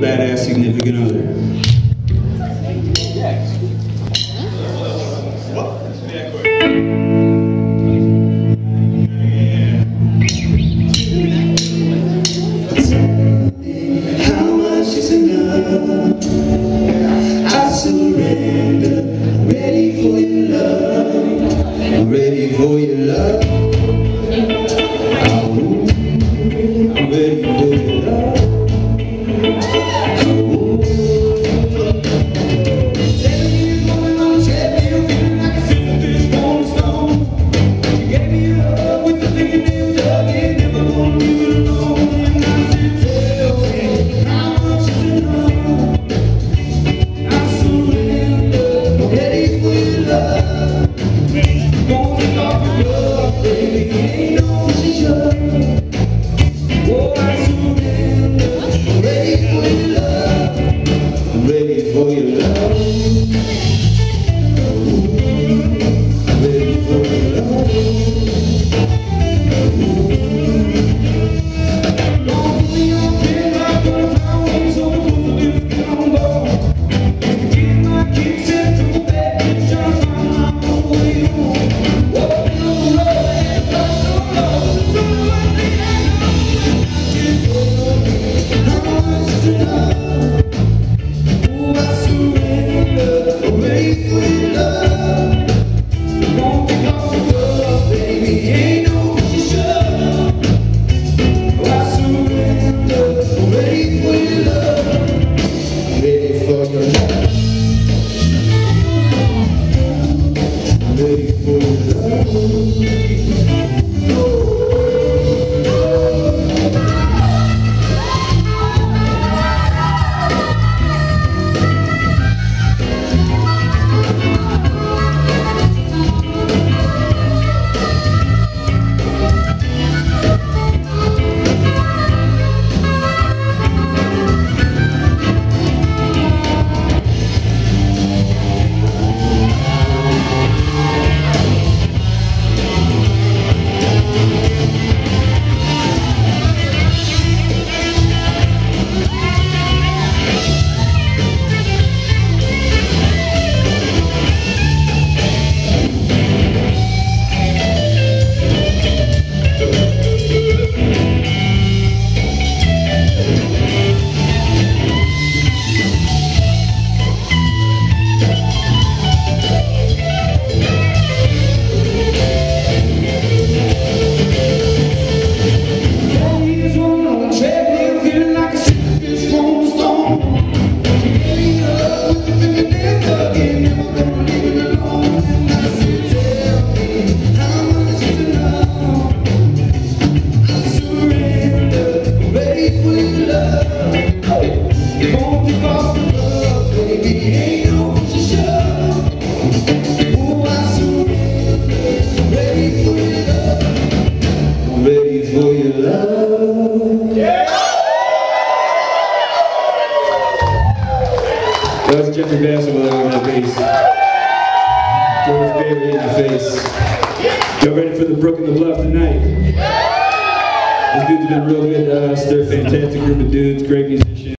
badass significant other. How much is enough? I surrender. Ready for your love. Ready for your love. I'm ready ready for That was Jeffrey Bassel on the bass. George Bailey in the face. Y'all ready for the Brook and the Bluff tonight? These dudes have been real good to us. They're a fantastic group of dudes, great musicians.